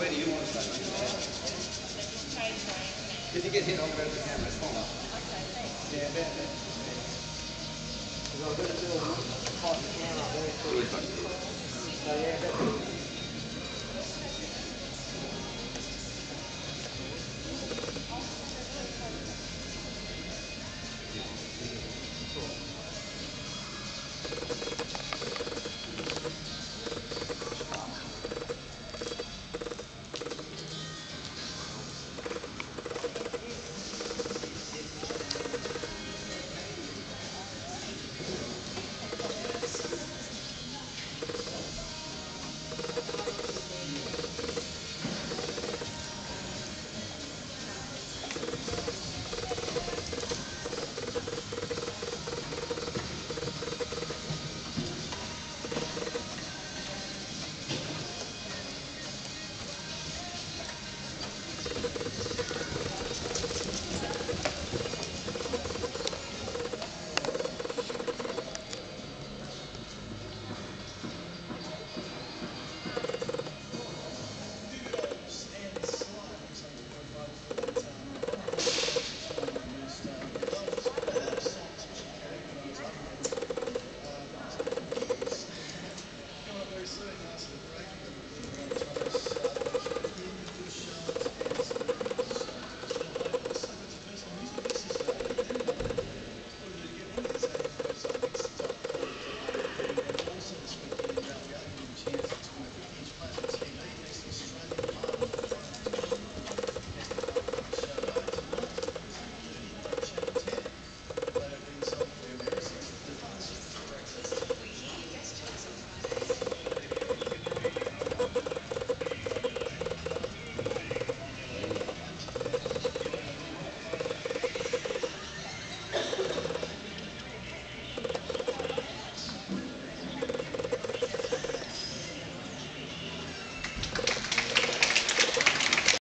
where do you want to? If you get hit, I'll the camera, it's fine. Okay, thanks. Yeah, about that. Because I to a of the camera. So yeah,